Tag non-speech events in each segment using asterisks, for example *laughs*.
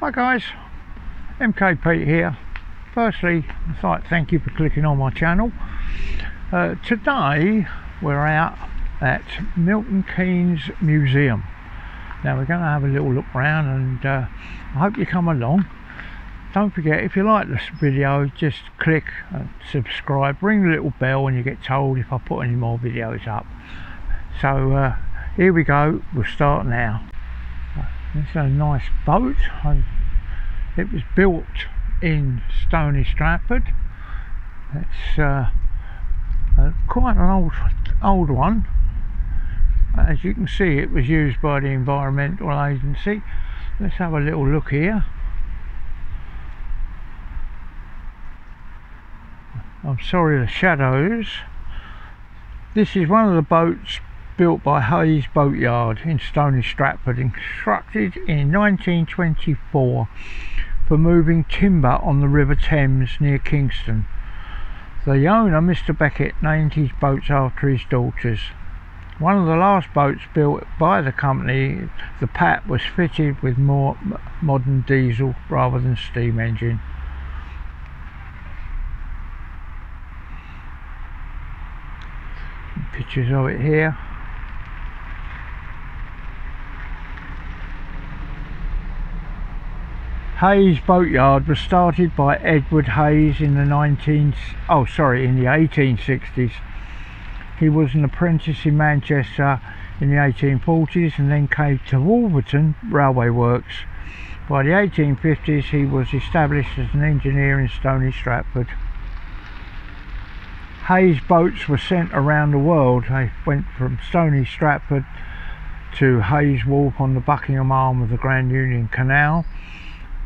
Hi guys, MK Pete here. Firstly, I'd like to thank you for clicking on my channel. Uh, today we're out at Milton Keynes Museum. Now we're going to have a little look around and uh, I hope you come along. Don't forget, if you like this video, just click and subscribe, ring the little bell and you get told if I put any more videos up. So uh, here we go, we'll start now. It's a nice boat. It was built in Stony Stratford. It's uh, quite an old old one. As you can see, it was used by the Environmental Agency. Let's have a little look here. I'm sorry, the shadows. This is one of the boats built by Hayes Boatyard in Stony Stratford, and constructed in 1924 for moving timber on the River Thames near Kingston. The owner, Mr Beckett, named his boats after his daughters. One of the last boats built by the company, the Pat, was fitted with more modern diesel rather than steam engine. pictures of it here Hayes Boatyard was started by Edward Hayes in the 19 oh sorry in the 1860s he was an apprentice in Manchester in the 1840s and then came to Wolverton Railway Works by the 1850s he was established as an engineer in Stony Stratford Hayes boats were sent around the world. They went from Stony Stratford to Hayes Wharf on the Buckingham arm of the Grand Union Canal.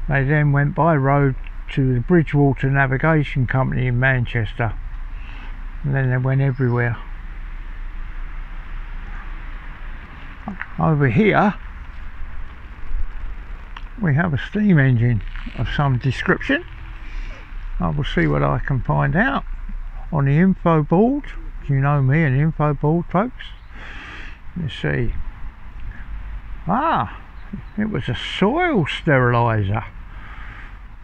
They then went by road to the Bridgewater Navigation Company in Manchester. And then they went everywhere. Over here we have a steam engine of some description. I will see what I can find out on the info board Do you know me an info board folks let's see ah it was a soil sterilizer.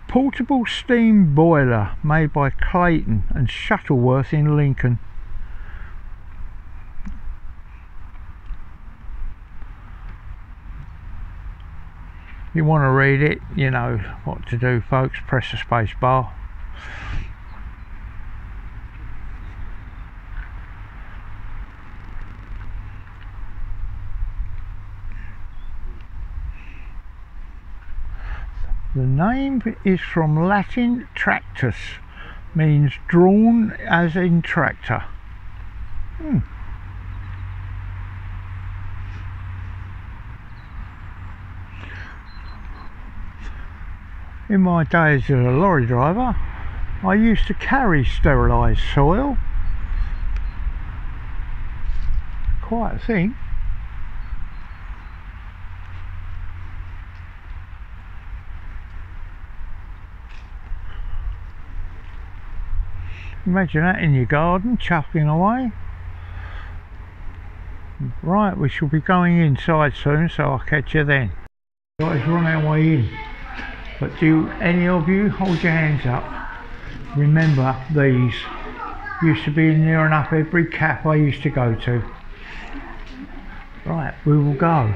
Portable steam boiler made by Clayton and Shuttleworth in Lincoln. You want to read it you know what to do folks. Press the space bar The name is from Latin tractus, means drawn as in tractor. Hmm. In my days as a lorry driver, I used to carry sterilised soil. Quite a thing. Imagine that in your garden, chuffing away. Right, we shall be going inside soon, so I'll catch you then. Guys, we're on our way in. But do any of you hold your hands up? Remember these. Used to be near enough every cafe I used to go to. Right, we will go.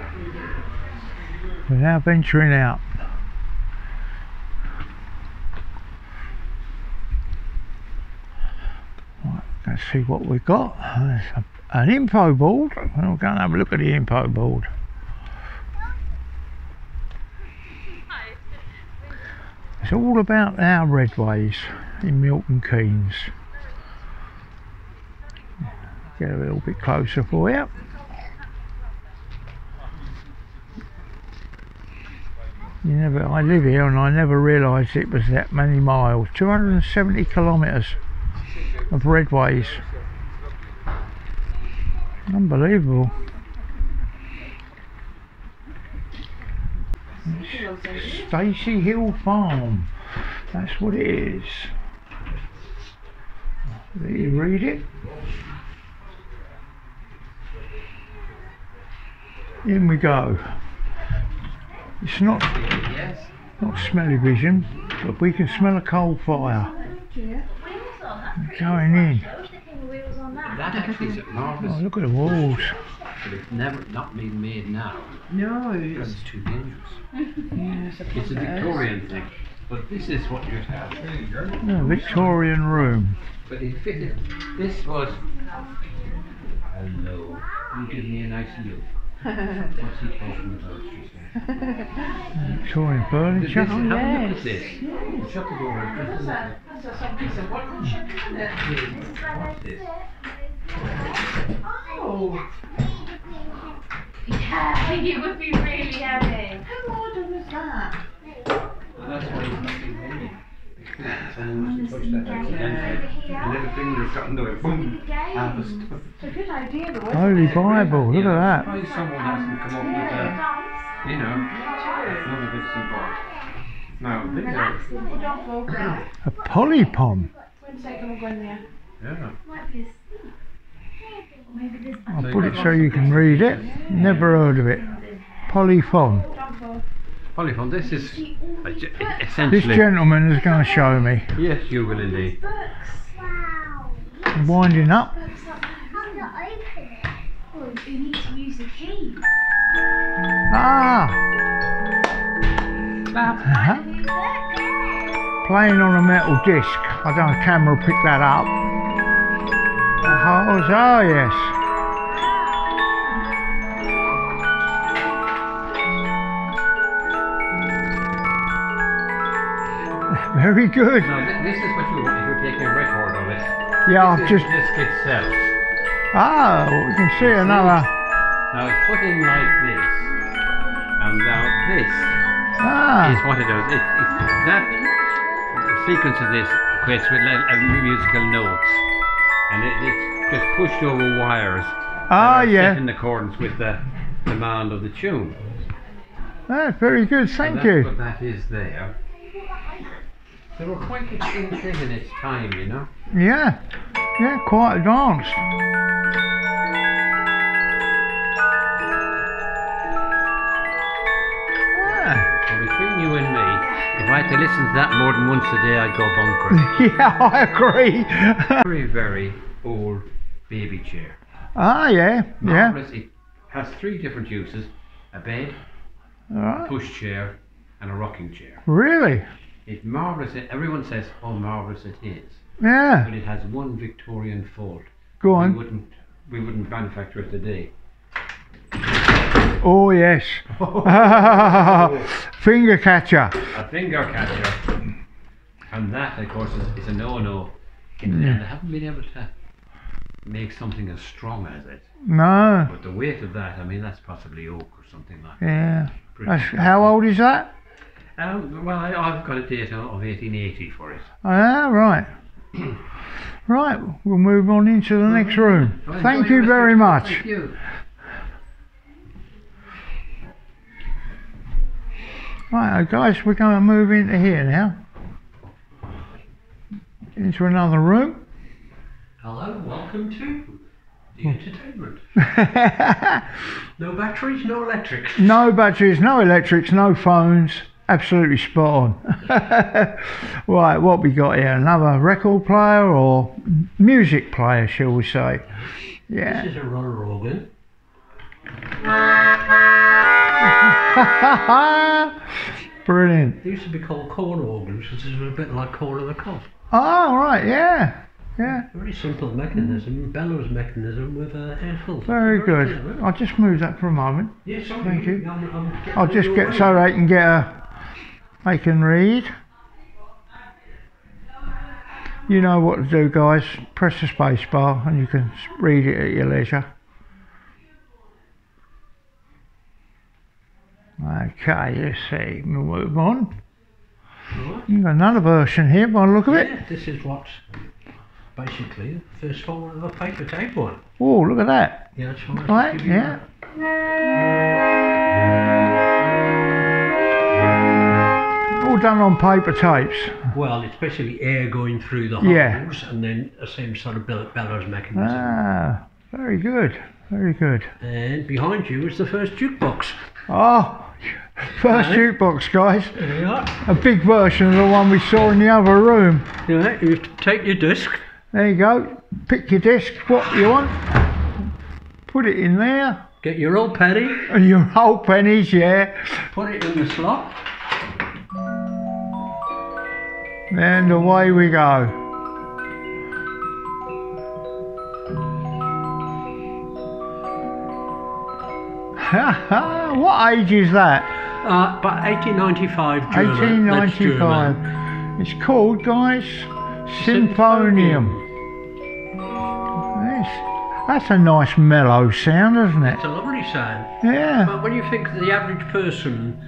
We're now venturing out. Let's see what we've got. A, an info board. We'll go and have a look at the info board. It's all about our redways in Milton Keynes. Get a little bit closer for you. You never I live here and I never realised it was that many miles. 270 kilometres of redways. Unbelievable. Stacey Hill Farm. That's what it is. Did you read it? In we go. It's not not smelly vision, but we can smell a coal fire. Going in. I was thinking wheels on that. That actually is a marvellous, Oh, look at the walls. but it's never not been made now No, because it's, it's too dangerous. yeah, it's a It's a Victorian thing, but this is what you have. Yeah, Victorian room. But it fitted. This was. Hello. You give me a nice look. *laughs* What's he talking about? She said. Victorian This, furniture. have a look yes. at this. Shut the door. and Just. What's this? Oh, Yeah, I think it would be really heavy. how odd was that? Well, that's why he's not been made. Someone must have touched that accidentally. And little fingers got into it. Boom. Half a stuff. It's a good idea, though. Holy? Bible, look at that. Why someone hasn't come up with a, you know, none of it's involved. Now, these are, Hold on, folks. A *coughs* Polyphon. One second, we'll go in there. yeah. A seat. Or I'll put it so you can read it. Never heard of it. Polyphon. Hold on, folks. Polyphon, this is j- This gentleman is going to show me. Yes, you will indeed. Wow. Winding up. How to open it? Well, you need to use the key. Ah, How to playing on a metal disc. I don't know if camera will pick that up. Oh, oh yes. Very good. No, th- this is what you want if you're taking a record of it. Yeah, this I've is just. the disc itself. Ah, we can see another. Now it's put in like this, and now this Ah, is what it does. It, it, that sequence of this equates with uh, musical notes, and it, it's just pushed over wires. ah, yeah. Set in accordance with the demand of the tune. Ah, very good. Thank you. What that is there. They were quite thing in its time, you know. Yeah, yeah, quite advanced. Ah, So between you and me, if I had to listen to that more than once a day, I'd go bonkers. *laughs* yeah, I agree. *laughs* very, very old baby chair. ah, yeah, yeah. Marvellous. It has three different uses: a bed, right. push chair, and a rocking chair. Really? It's marvellous. Everyone says how marvellous it is, Yeah. but it has one Victorian fault. Go on. We wouldn't, we wouldn't manufacture it today. Oh yes. *laughs* Finger catcher. a finger catcher. And that, of course, is, is a no-no. And Yeah. they haven't been able to make something as strong as it. No. But the weight of that, I mean, that's possibly oak or something like that. Yeah. That's, tough. how old is that? Um, well, I, I've got a date of 1880 for it. Ah, right. Right, we'll move on into the next room. Thank you very much. Thank you. Right, uh, guys, we're going to move into here now. Into another room. Hello, welcome to the hmm. entertainment. *laughs* No batteries, no electrics. no batteries, no electrics, no phones. Absolutely spot on. *laughs* right, what we got here? Another record player or music player, shall we say? Yeah. This is a roller organ. *laughs* Brilliant. They used to be called corn organs, which is a bit like corn of the cob. Oh, right, yeah. Yeah, Very simple mechanism, bellows mechanism with uh, air filter. very good. clever. I'll just move that for a moment. Yeah, Thank you. I'm, I'm I'll just get way. so I can get a. They can read. You know what to do, guys. Press the space bar and you can read it at your leisure. Okay, let's see. We'll move on. Right. You've got another version here by the look of it. Yeah, this is what's basically the first form of a paper tape one. Oh, look at that. Yeah, I Right, give you All done on paper tapes. Well, it's basically air going through the Yeah. holes and then the same sort of bellows mechanism. Ah, very good. Very good. And behind you is the first jukebox. Oh, First Right. jukebox, guys. There you are. A big version of the one we saw in the other room. Yeah, you take your disc. There you go. Pick your disc, what you want. Put it in there. Get your old penny. And your old pennies, yeah. Put it in the slot. And away we go. *laughs* what age is that? Uh, but 1895 German. 1895. German. It's called, guys, Symphonium. Yes. That's a nice mellow sound, isn't it? It's a lovely sound. Yeah. But when you think the average person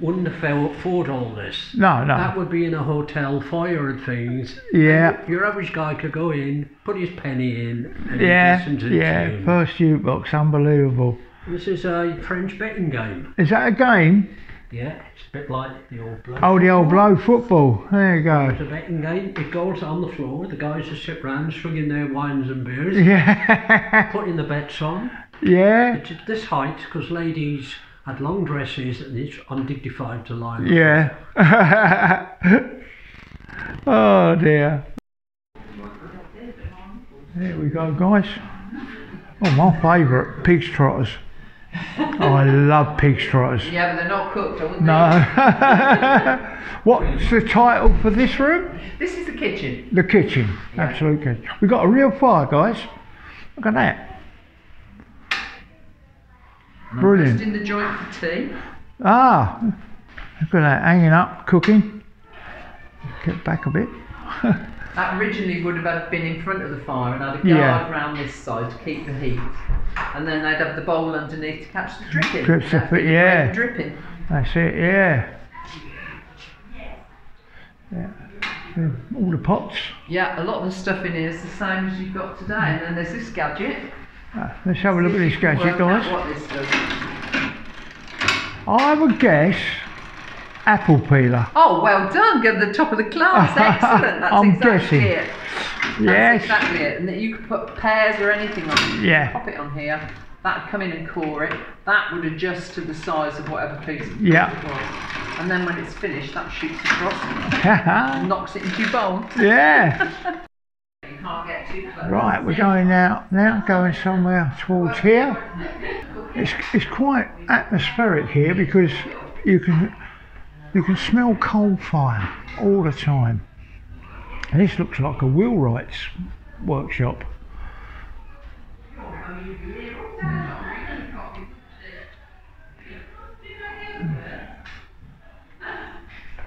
wouldn't afford afford all this, No, no. that would be in a hotel foyer and things. Yeah. Your average guy could go in, put his penny in, and Yeah, listen to the yeah. First jukebox, unbelievable. This is a French betting game. Is that a game? Yeah, it's a bit like the old bloke. Oh, the old blow football. There you go. It's a betting game. It goes on the floor. The guys just sit round, swinging their wines and beers, Yeah. *laughs* putting the bets on. yeah. It's at this height because ladies had long dresses and it's undignified to lie. on. Yeah. *laughs* oh dear. There we go, guys. Oh, my favourite, pig's trotters. Oh, I love pig's trotters. Yeah, but they're not cooked, I wouldn't No. *laughs* What's the title for this room? This is the kitchen. The kitchen. Absolute kitchen. We've got a real fire, guys. Look at that. Brilliant. Just in the joint for tea. Ah, look at that, hanging up, cooking. Get back a bit. *laughs* That originally would have been in front of the fire and had a guard Yeah. round this side to keep the heat. And then they'd have the bowl underneath to catch the dripping. Drips That'd off it, be the yeah. Dripping. That's it, yeah. Yeah. Yeah, All the pots. Yeah, a lot of the stuff in here is the same as you've got today. And then there's this gadget. Ah, Let's have a look at this if you can gadget, guys. What this does. I would guess apple peeler. Oh, well done. Get the top of the class. *laughs* Excellent. That's I'm exactly guessing. it. That's Yes. exactly it. And that you could put pears or anything on it. Yeah. Pop it on here. That'd come in and core it. That would adjust to the size of whatever piece of Yeah. it was. And then when it's finished, that shoots across *laughs* and knocks it into your bowl. You *laughs* can't get too close. Right, we're going out now, going somewhere towards here. It's, it's quite atmospheric here because you can you can smell coal fire all the time. And this looks like a wheelwright's workshop.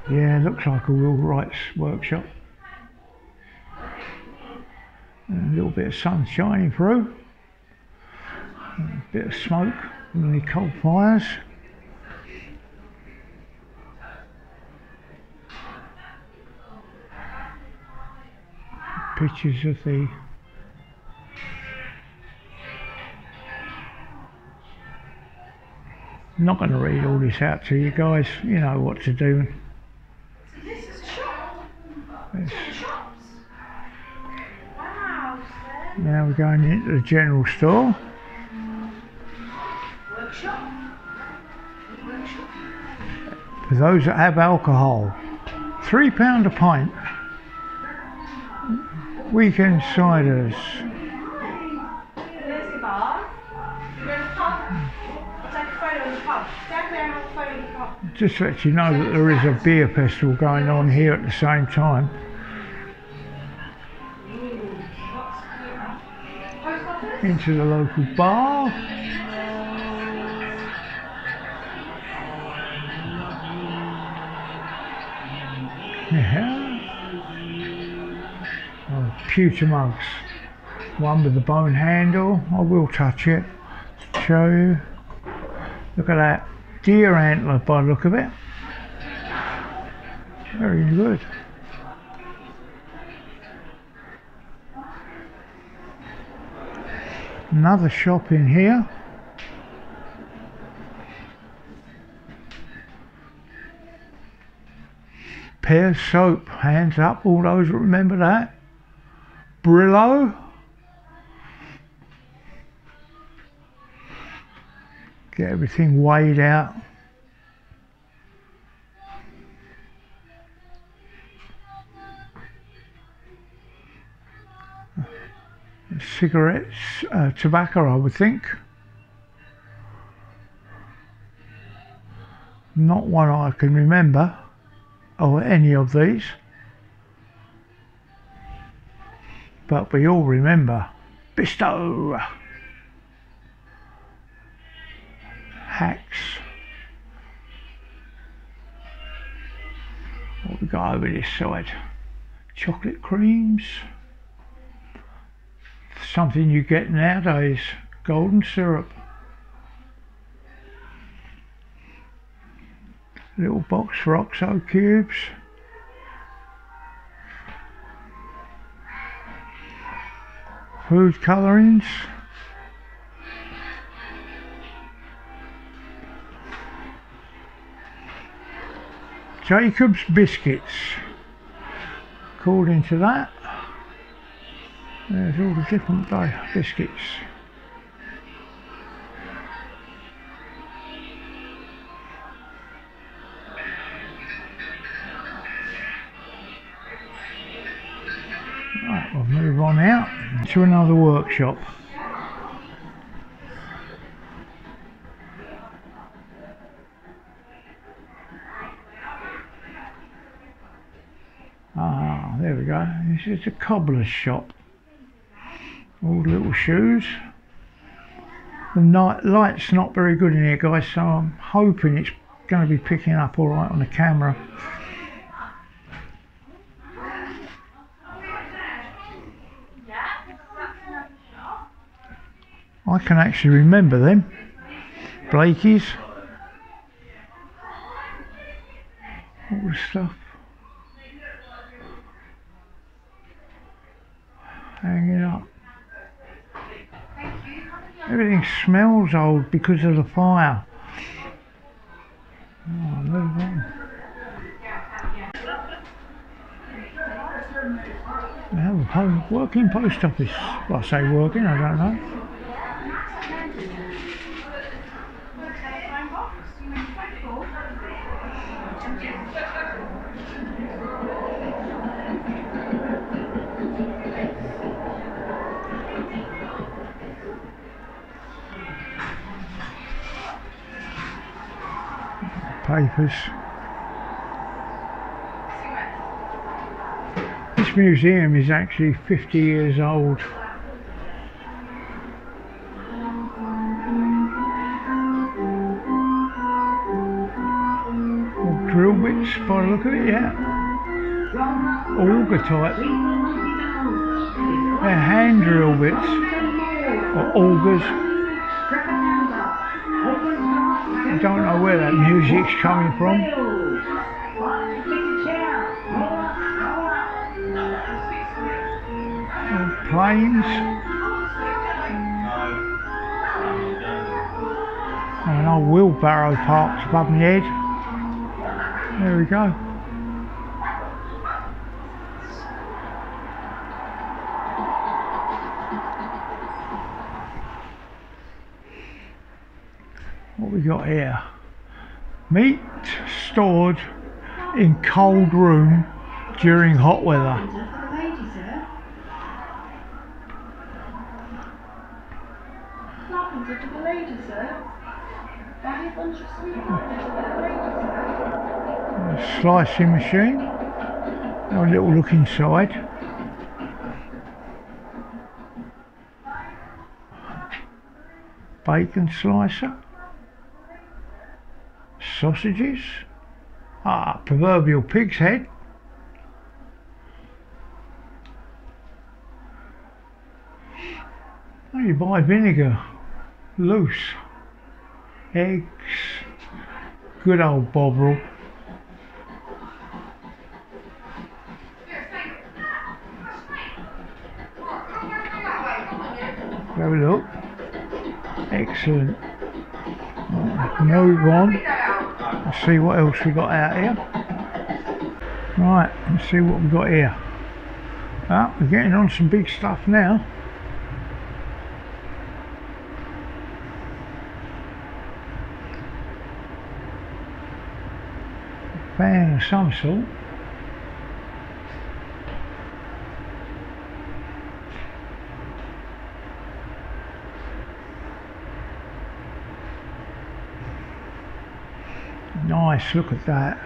Yeah, looks like a wheelwright's workshop. A little bit of sun shining through. A bit of smoke from the coal fires. Pictures of the I'm not going to read all this out to you guys. You know what to do. This Now we're going into the general store. For those that have alcohol, three pound a pint. Weekend ciders. Just to let you know that there is a beer festival going on here at the same time. Into the local bar. Yeah. Oh, pewter mugs. One with the bone handle. I will touch it to show you. Look at that. Deer antler by the look of it. Very good. Another shop in here. Pears soap, hands up, all those remember that. Brillo. Get everything weighed out. Cigarettes, uh, tobacco, I would think. Not one I can remember or any of these. But we all remember Bisto, Hacks. What we got over this side? Chocolate creams. Something you get nowadays. Golden syrup. Little box for OXO cubes. Food colorings. Jacob's biscuits. According to that, there's all the different bi- biscuits. Right, we'll move on out to another workshop. Ah, there we go. This is a cobbler's shop. All little shoes. The night light's not very good in here, guys, so I'm hoping it's going to be picking up all right on the camera. I can actually remember them. Blakey's. All the stuff. Hanging up. Everything smells old because of the fire. Oh. They have a working post office. Well, I say working, I don't know. This museum is actually 50 years old. All drill bits by the look of it, yeah. Auger type. They're hand drill bits. Or augers. Don't know where that music's coming from. Planes. And an old wheelbarrow parked above my head. There we go. What we got here? Meat stored in cold room during hot weather. Slicing machine. Have a little look inside. Bacon slicer. Sausages. Ah, proverbial pig's head. Oh, you buy vinegar. Loose. Eggs. Good old Bovril. Have a look. Excellent. Right, move on. Let's see what else we got out here. Right, let's see what we've got here. Ah, we're getting on some big stuff now. Fan of some sort. Look at that.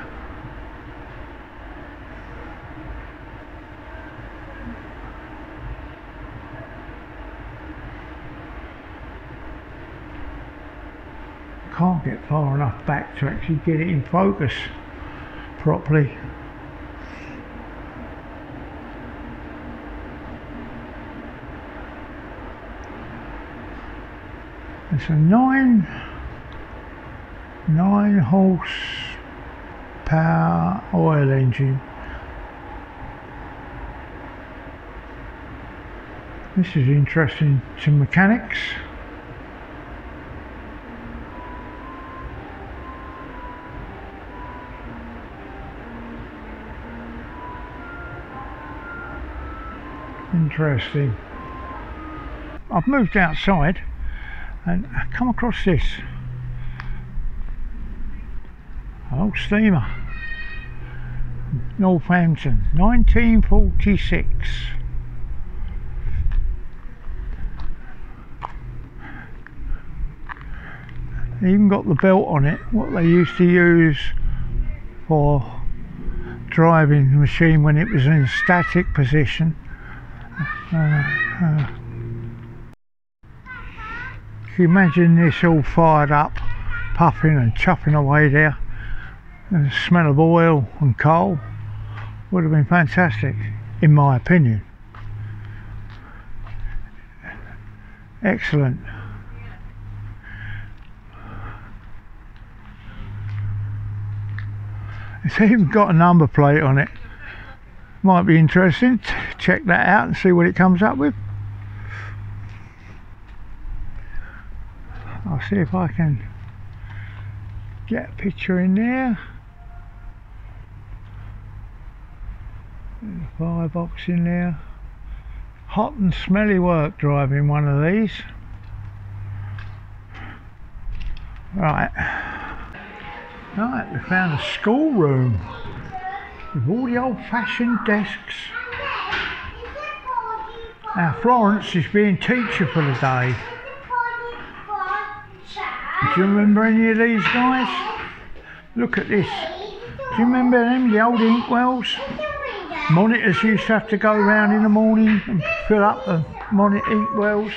Can't get far enough back to actually get it in focus properly. It's a nine nine horse power oil engine. This is interesting to mechanics. Interesting. I've moved outside and come across this an old steamer. Northampton 1946 even got the belt on it what they used to use for driving the machine when it was in static position. Uh, uh, can you imagine this all fired up, puffing and chuffing away there? The smell of oil and coal would have been fantastic, in my opinion. Excellent. It's even got a number plate on it. Might be interesting. Check that out and see what it comes up with. I'll see if I can get a picture in there. Firebox in there. Hot and smelly work driving one of these. Right. Right, we found a schoolroom with all the old fashioned desks. Now Florence is being teacher for the day. Do you remember any of these guys? Look at this. Do you remember them, the old inkwells? Monitors used to have to go around in the morning and fill up the monitor inkwells.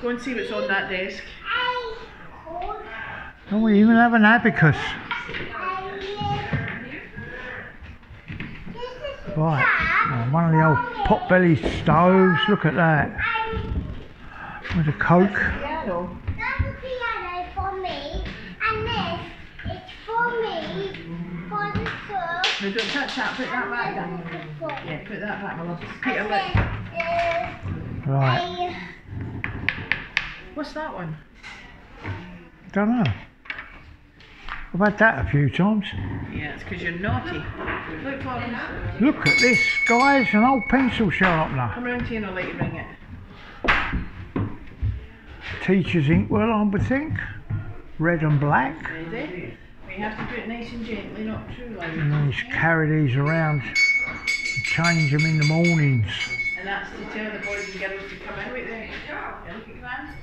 Go and see what's on that desk. And we even have an abacus. Right, now one of the old pot-belly stoves, look at that. With a coke. Piano. That's a piano for me, and this is for me, for the soup. No, don't touch that. Put that back down. Yeah, put that back, my love. Peter, look. Right, What's that one? don't know. I've had that a few times. Yeah, it's because you're naughty. Look, Florence. Look at this, guys, an old pencil sharpener. Come round here and I'll let you bring it. Teacher's inkwell, I would think. Red and black. Ready? We have to do it nice and gently, not too loud. And then just carry these around and change them in the mornings. And that's to tell the boys and girls to come in with there. Yeah, look at that.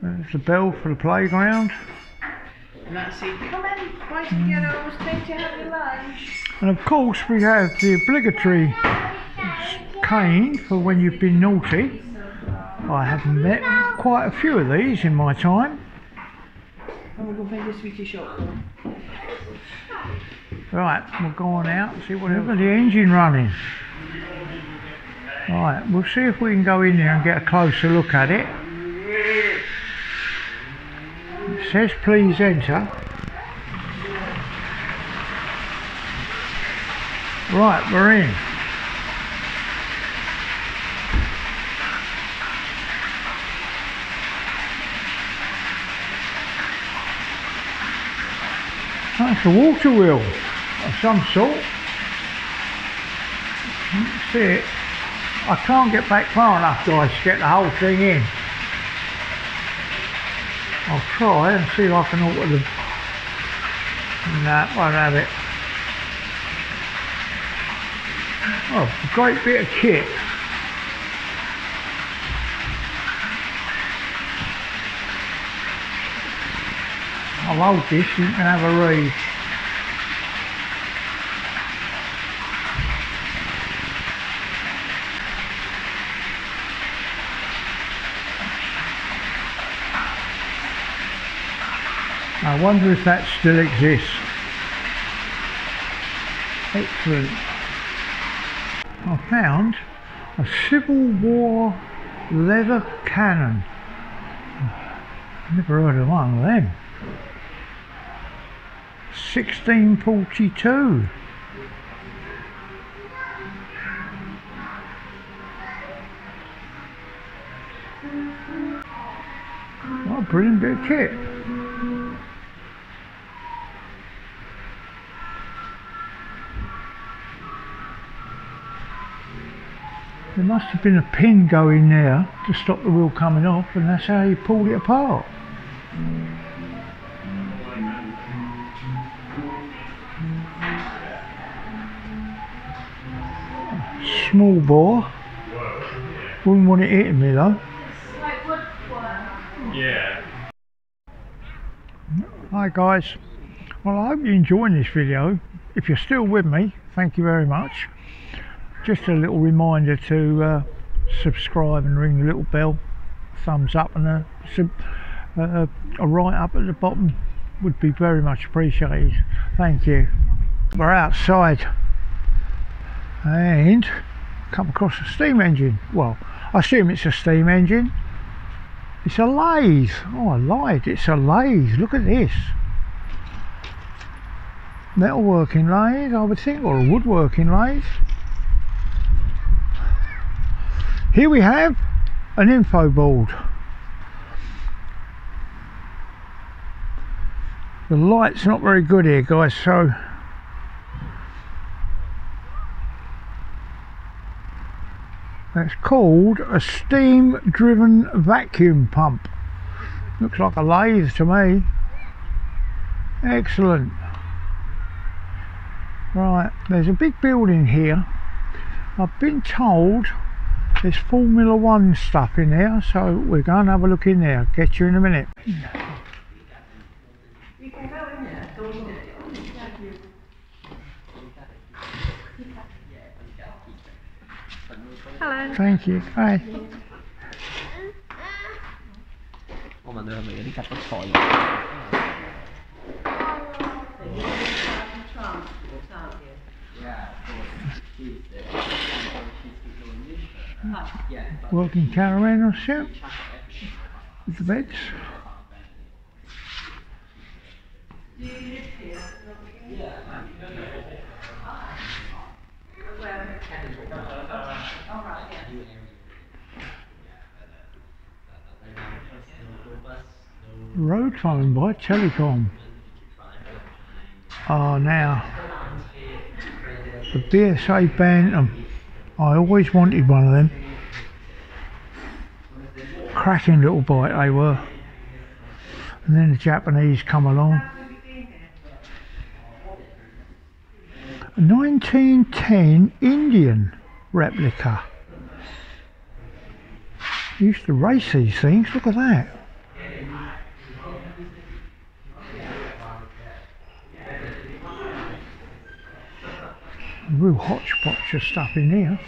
There's the bell for the playground. And that's it. Come in, boys and girls. Time to have your lunch. And of course we have the obligatory cane for when you've been naughty. I have met quite a few of these in my time. And we'll go find a sweetie shop. Right, we're going out and see whatever the engine running. Right, we'll see if we can go in there and get a closer look at it. It says please enter. Right, we're in. A water wheel of some sort. See it. I can't get back far enough guys to get the whole thing in. I'll try and see if I can alter the... Nah, won't have it. Oh, great bit of kit. I'll hold this, you can have a read. I wonder if that still exists. Excellent. I found a Civil War leather cannon. Never heard of one of them. 1642. What a brilliant bit of kit. Must have been a pin going there to stop the wheel coming off and that's how you pulled it apart. Small bore. Wouldn't want it hitting me though. Yeah. Hi guys. Well I hope you're enjoying this video. If you're still with me, thank you very much. Just a little reminder to uh, subscribe and ring the little bell. Thumbs up and a, uh, a right up at the bottom would be very much appreciated. Thank you. We're outside and come across a steam engine. Well, I assume it's a steam engine. It's a lathe. Oh, I lied. It's a lathe. Look at this. Metalworking lathe, I would think, or a woodworking lathe. Here we have an info board. The light's not very good here, guys, so that's called a steam driven vacuum pump. Looks like a lathe to me. Excellent. Right, there's a big building here. I've been told there's Formula One stuff in there, so we're going to have a look in there. Get you in a minute. You can go in there. Go in there. Hello. Thank you. Hi. Ô mà đưa mình đi cắt tóc sỏi Working caravan or so. With the beds. Road phone by Telecom. Oh, now the BSA Bantam. I always wanted one of them. Cracking little bike they were. And then the Japanese come along. 1910 Indian replica. Used to race these things, look at that. Real hodgepodge of stuff in here.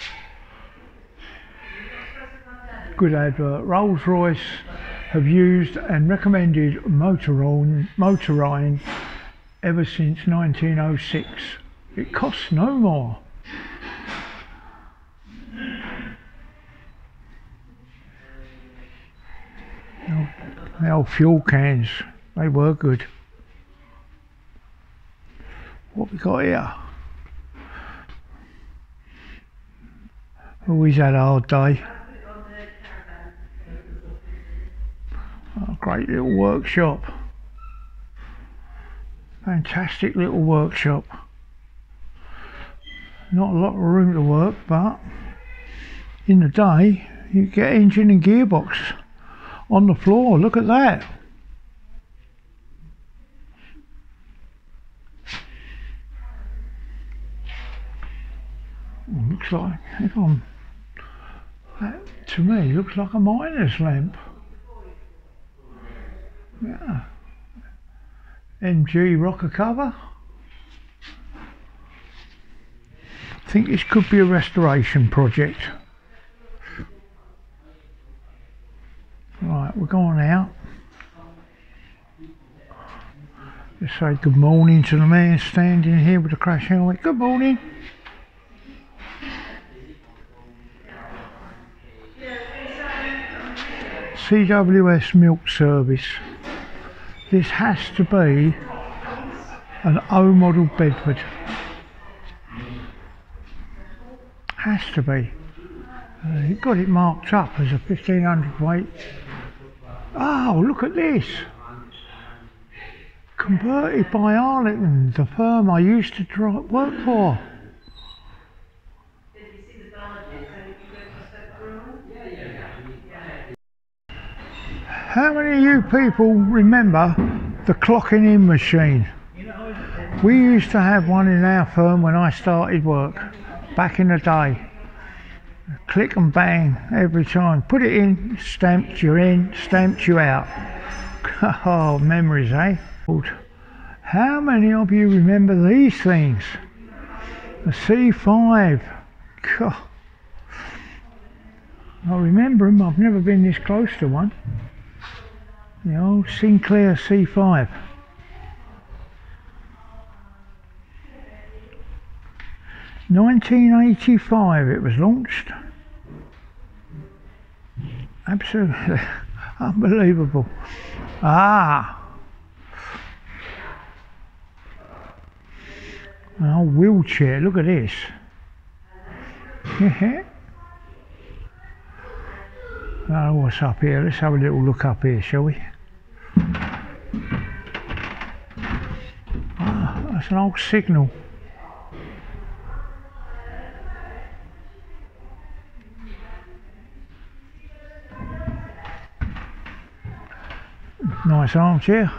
Good advert. Rolls Royce have used and recommended Motorine, ever since 1906. It costs no more. The old fuel cans, they were good. What we got here? Always had a hard day. A great little workshop. Fantastic little workshop. Not a lot of room to work, but in the day you get engine and gearbox on the floor. Look at that. Looks like, on, that to me looks like a miner's lamp. Yeah. MG rocker cover. I think this could be a restoration project. Right, we're going out. Just say good morning to the man standing here with the crash helmet. Good morning. CWS milk service. This has to be an O model Bedford. Has to be. Uh, he got it marked up as a 1500 weight. Oh, look at this. Converted by Arlington, the firm I used to work for. How many of you people remember the clocking in machine? We used to have one in our firm when I started work back in the day. Click and bang every time. Put it in, stamped you in, stamped you out. *laughs* Oh, memories, eh? How many of you remember these things? The C5. God. I remember them. I've never been this close to one. The old Sinclair C5. Nineteen eighty five it was launched. Absolutely *laughs* unbelievable. Ah old wheelchair, look at this. *laughs* oh, what's up here? Let's have a little look up here, shall we? Old signal. Nice armchair.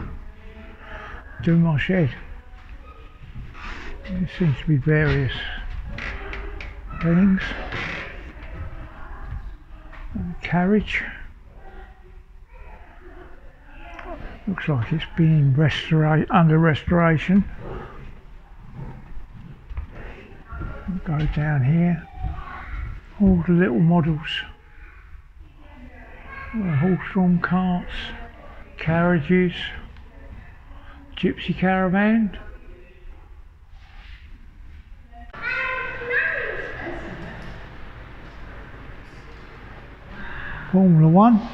Do my shed. There seems to be various things. carriage. Looks like it's being restora under restoration. Down here. All the little models. Horse-drawn carts, carriages, gypsy caravan. Formula One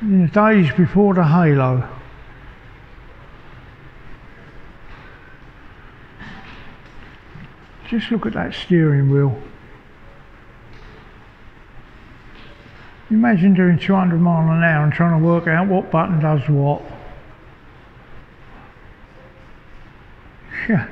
in the days before the halo. Just look at that steering wheel. Imagine doing 200 mile an hour and trying to work out what button does what. Yeah.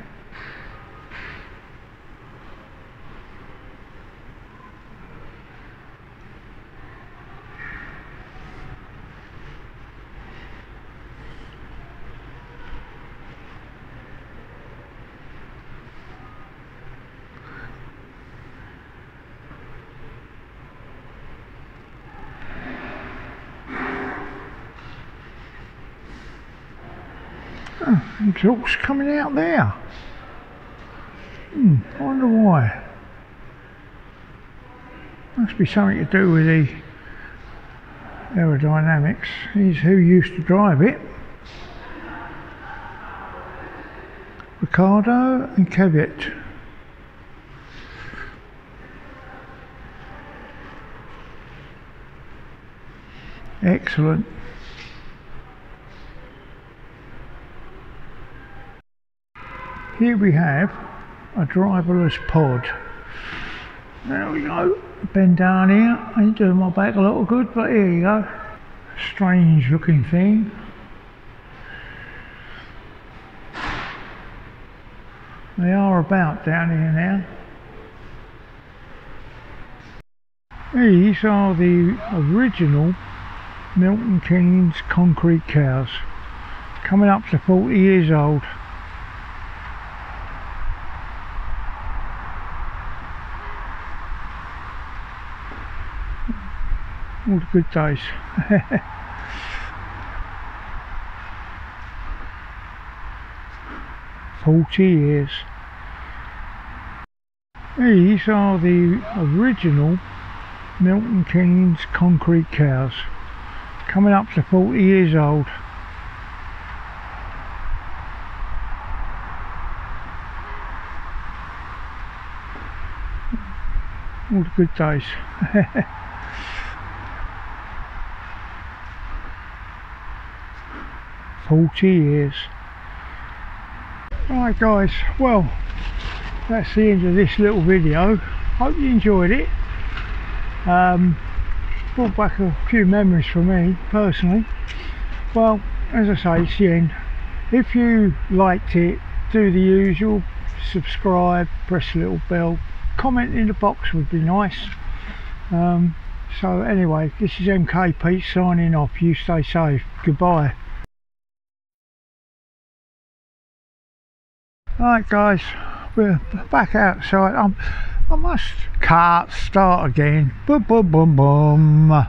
Exhaust coming out there. Hmm, I wonder why. Must be something to do with the aerodynamics. He's who used to drive it. Ricciardo and Kvyat. Excellent. Here we have a driverless pod. There we go. Bend down here. Ain't doing my back a little good, but here you go. Strange looking thing. They are about down here now. These are the original Milton Keynes concrete cows. Coming up to 40 years old. The good days. *laughs* 40 years. These are the original Milton Keynes concrete cows, coming up to 40 years old. All good days. *laughs* Forty years. Right guys, well that's the end of this little video. Hope you enjoyed it. Um, brought back a few memories for me personally. Well, as I say, it's the end. If you liked it, do the usual, subscribe, press the little bell, comment in the box would be nice. Um, so anyway, this is MK Pete signing off. You stay safe. Goodbye. Right guys, we're back outside. I'm, I must cart start again. Boom, boom, boom, boom.